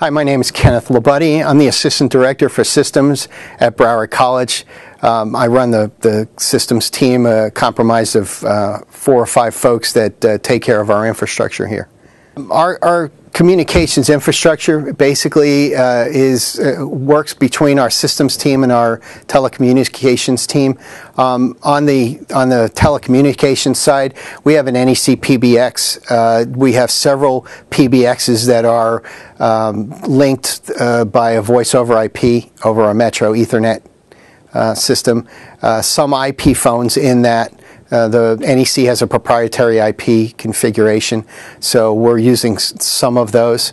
Hi, my name is Kenneth Libutti. I'm the Assistant Director for Systems at Broward College. Um, I run the, the systems team, a comprised of uh, four or five folks that uh, take care of our infrastructure here. Our, our communications infrastructure basically uh, is uh, works between our systems team and our telecommunications team. Um, on the on the telecommunications side, we have an NEC PBX. Uh, we have several PBXs that are um, linked uh, by a voice over IP over a Metro Ethernet uh, system. Uh, some IP phones in that. Uh, the NEC has a proprietary IP configuration, so we're using some of those.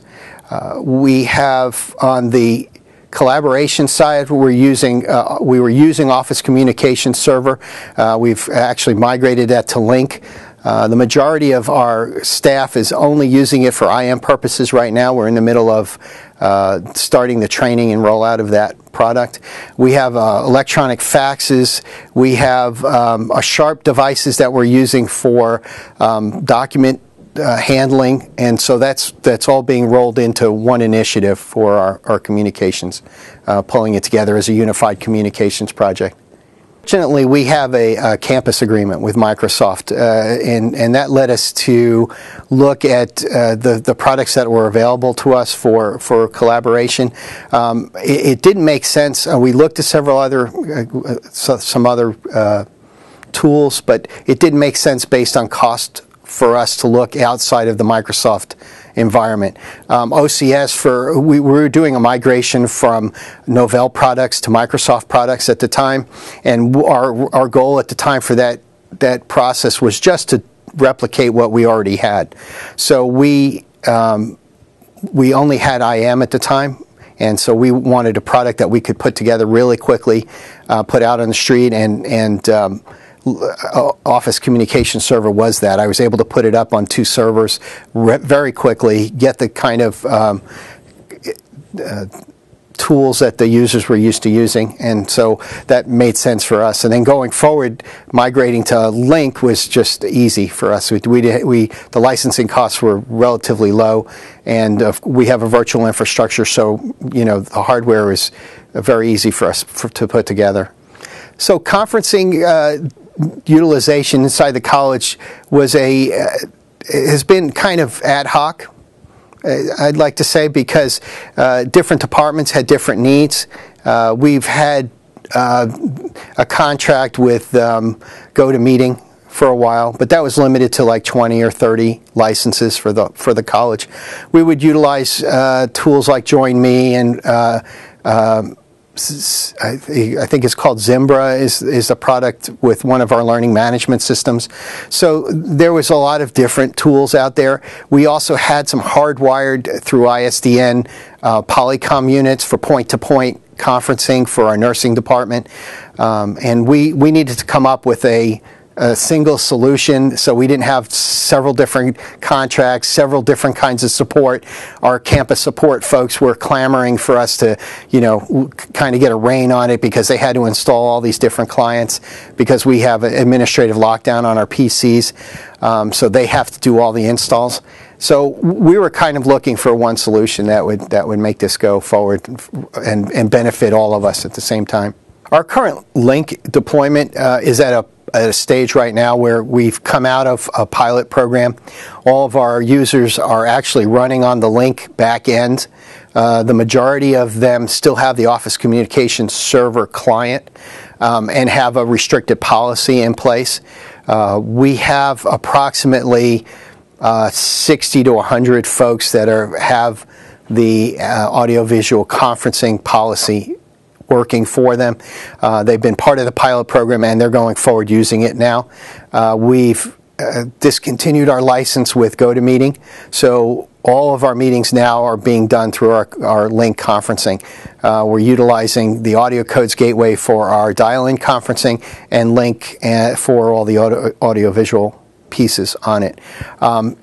Uh, we have on the collaboration side, we're using uh, we were using Office Communication Server. Uh, we've actually migrated that to Lync. Uh, the majority of our staff is only using it for IM purposes right now. We're in the middle of uh, starting the training and rollout of that product. We have uh, electronic faxes. We have um, a Sharp devices that we're using for um, document uh, handling, and so that's that's all being rolled into one initiative for our, our communications, uh, pulling it together as a unified communications project. Fortunately, we have a, a, campus agreement with Microsoft, uh, and, and that led us to look at uh, the, the products that were available to us for, for collaboration. Um, it, it, didn't make sense. Uh, we looked at several other, uh, some other uh, tools, but it didn't make sense based on cost for us to look outside of the Microsoft environment. Um, OCS for we, we, were doing a migration from Novell products to Microsoft products at the time, and our our goal at the time for that that process was just to replicate what we already had. So we um, we only had IM at the time, and so we wanted a product that we could put together really quickly, uh, put out on the street, and and um, Office Communication Server was that. I was able to put it up on two servers very quickly, get the kind of um, uh, tools that the users were used to using, and so that made sense for us. And then going forward, migrating to Lync was just easy for us. We, we, we the licensing costs were relatively low, and uh, we have a virtual infrastructure, so you know the hardware is very easy for us for, to put together. So conferencing. Uh, utilization inside the college was a uh, has been kind of ad hoc. Uh, I'd like to say because uh, different departments had different needs. Uh, we've had uh, a contract with um, GoToMeeting for a while, but that was limited to like 20 or 30 licenses for the for the college. We would utilize uh, tools like JoinMe and um, I think it's called Zimbra is is a product with one of our learning management systems. So there was a lot of different tools out there. We also had some hardwired through ISDN uh, Polycom units for point-to-point conferencing for our nursing department, um, and we we needed to come up with a a single solution so we didn't have several different contracts, several different kinds of support. Our campus support folks were clamoring for us to, you know, kind of get a rein on it because they had to install all these different clients because we have an administrative lockdown on our PCs. Um, so they have to do all the installs. So we were kind of looking for one solution that would that would make this go forward and, and benefit all of us at the same time. Our current Lync deployment uh, is at a at a stage right now where we've come out of a pilot program. All of our users are actually running on the Lync back end. Uh, the majority of them still have the Office Communications Server client um, and have a restricted policy in place. Uh, we have approximately uh, 60 to 100 folks that are have the uh, audiovisual conferencing policy working for them. Uh, they've been part of the pilot program and they're going forward using it now. Uh, we've uh, discontinued our license with GoToMeeting, so all of our meetings now are being done through our, our Lync conferencing. Uh, we're utilizing the AudioCodes gateway for our dial-in conferencing and Lync uh, for all the audio, audio-visual pieces on it. Um,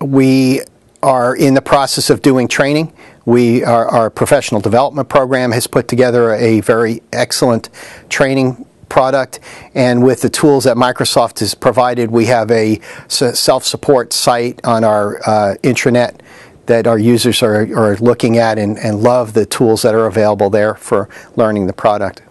we are in the process of doing training. We, our, our, professional development program has put together a very excellent training product, and with the tools that Microsoft has provided, we have a self-support site on our uh, intranet that our users are, are looking at and, and love the tools that are available there for learning the product.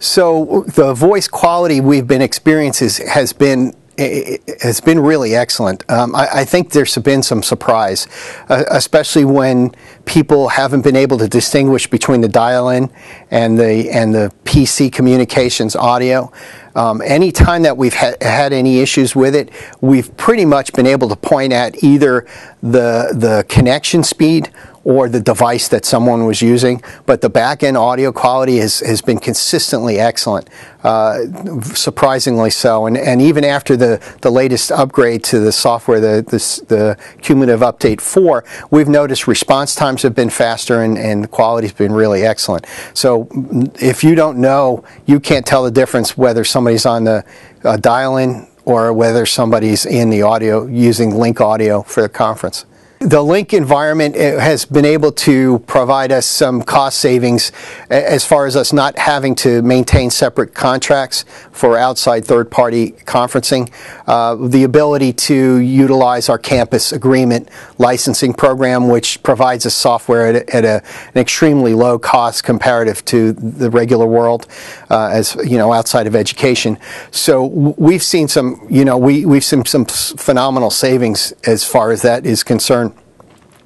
So the voice quality we've been experiencing has been has been really excellent. Um, I, I, think there's been some surprise, uh, especially when people haven't been able to distinguish between the dial-in and the and the PC communications audio. Um, anytime that we've ha- had any issues with it, we've pretty much been able to point at either the the connection speed or the device that someone was using. But the back end audio quality has, has been consistently excellent, uh, surprisingly so. And, and even after the, the latest upgrade to the software, the, the, the cumulative update 4, we've noticed response times have been faster and, and the quality's been really excellent. So if you don't know, you can't tell the difference whether somebody's on the uh, dial in or whether somebody's in the audio using Lync audio for the conference. The Lync environment eh, has been able to provide us some cost savings eh, as far as us not having to maintain separate contracts for outside third party conferencing. Uh, the ability to utilize our campus agreement licensing program, which provides us software at, a, at a, an extremely low cost comparative to the regular world, uh, as you know, outside of education. So we've seen some, you know, we, we've seen some phenomenal savings as far as that is concerned.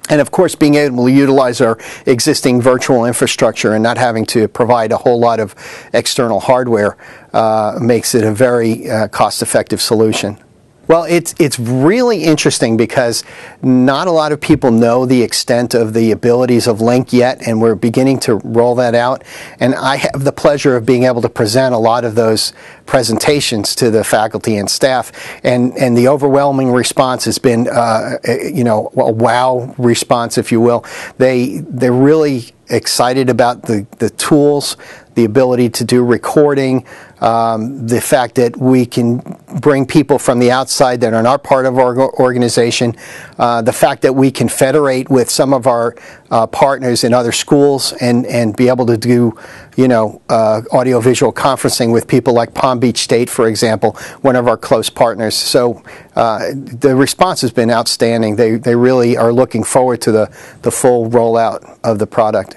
And of course, being able to utilize our existing virtual infrastructure and not having to provide a whole lot of external hardware uh, makes it a very uh, cost effective solution. Well, it's it's really interesting because not a lot of people know the extent of the abilities of Lync yet, and we're beginning to roll that out. And I have the pleasure of being able to present a lot of those presentations to the faculty and staff, and and the overwhelming response has been, uh, you know, a wow response, if you will. They they're really excited about the the tools, the ability to do recording, um, the fact that we can bring people from the outside that are not part of our organization, uh, the fact that we can federate with some of our uh, partners in other schools and, and be able to do, you know, uh, audiovisual conferencing with people like Palm Beach State, for example, one of our close partners. So uh, the response has been outstanding. They, they really are looking forward to the, the full rollout of the product.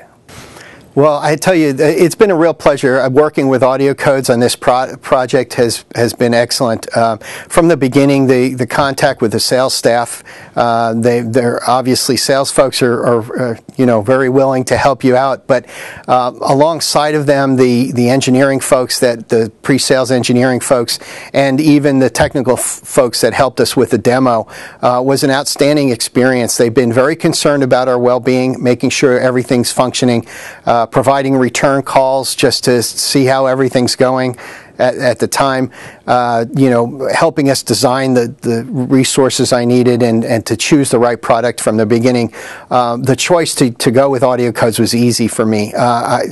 Well, I tell you, it's been a real pleasure. Uh, working with AudioCodes on this pro- project has has been excellent. Uh, from the beginning, the, the contact with the sales staff, uh, they they're obviously sales folks are, are uh, you know very willing to help you out, but uh, alongside of them, the the engineering folks that the pre-sales engineering folks and even the technical f- folks that helped us with the demo uh, was an outstanding experience. They've been very concerned about our well-being, making sure everything's functioning providing return calls just to see how everything's going at, at the time, uh, you know, helping us design the, the resources I needed and, and to choose the right product from the beginning. Um, the choice to, to go with AudioCodes was easy for me. Uh,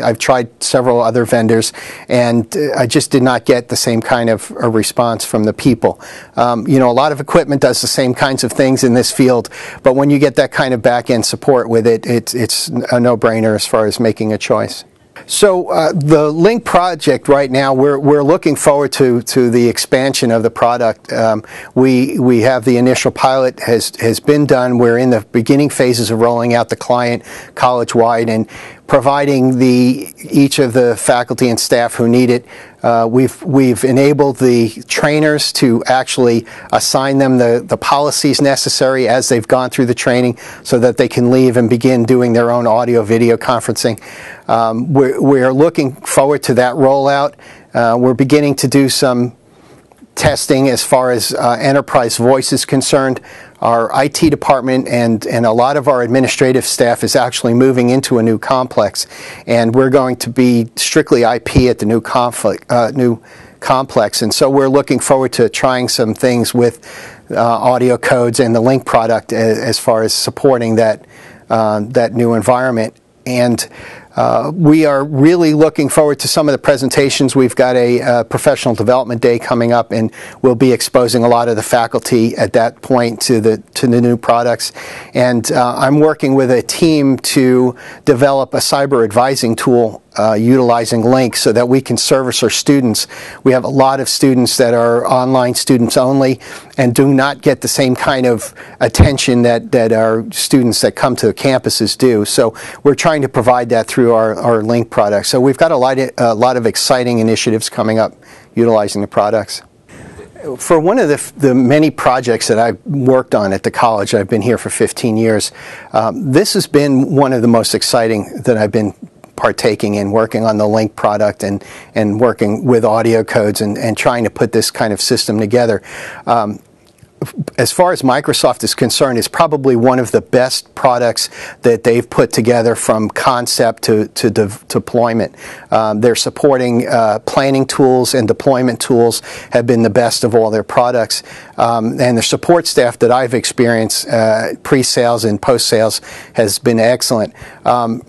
I, have tried several other vendors and uh, I just did not get the same kind of a response from the people. Um, you know, a lot of equipment does the same kinds of things in this field, but when you get that kind of back end support with it, it's, it's a no brainer as far as making a choice. So uh, the Lync project right now, we're, we're looking forward to, to the expansion of the product. Um, we, we have the initial pilot has, has been done. We're in the beginning phases of rolling out the client college-wide, and providing the each of the faculty and staff who need it. Uh, we've we've enabled the trainers to actually assign them the, the policies necessary as they've gone through the training, so that they can leave and begin doing their own audio video conferencing. Um, we're, we're looking forward to that rollout. Uh, we're beginning to do some testing as far as uh, enterprise voice is concerned. Our IT department and, and a lot of our administrative staff is actually moving into a new complex, and we're going to be strictly IP at the new, conflict, uh, new complex. And so we're looking forward to trying some things with uh, AudioCodes and the Lync product as, as far as supporting that, uh, that new environment. And Uh, we are really looking forward to some of the presentations. We've got a uh, professional development day coming up, and we'll be exposing a lot of the faculty at that point to the to the new products. And uh, I'm working with a team to develop a cyber advising tool uh, utilizing Lync so that we can service our students. We have a lot of students that are online students only and do not get the same kind of attention that, that our students that come to the campuses do. So we're trying to provide that through our, our Lync product. So we've got a lot, of, a lot of exciting initiatives coming up utilizing the products for one of the, the, many projects that I've worked on at the college, I've been here for 15 years, um, this has been one of the most exciting that I've been partaking in working on the Lync product and, and working with AudioCodes and, and trying to put this kind of system together. Um, as far as Microsoft is concerned, it's probably one of the best products that they've put together from concept to, to de deployment. Um, they're supporting uh, planning tools and deployment tools have been the best of all their products. Um, and the support staff that I've experienced, uh, pre-sales and post-sales, has been excellent. Um,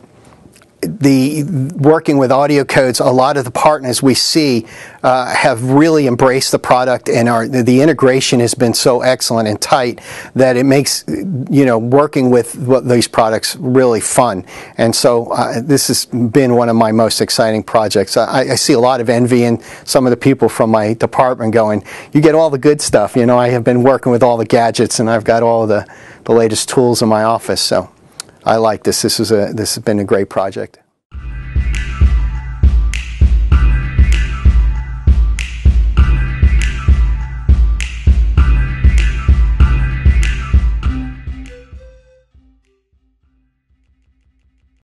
the working with AudioCodes, a lot of the partners we see uh, have really embraced the product, and the integration has been so excellent and tight that it makes you know working with these products really fun. And so uh, this has been one of my most exciting projects. I, I, see a lot of envy in some of the people from my department going, "You get all the good stuff." You know, I have been working with all the gadgets, and I've got all the the latest tools in my office. So. I like this. This is a this has been a great project.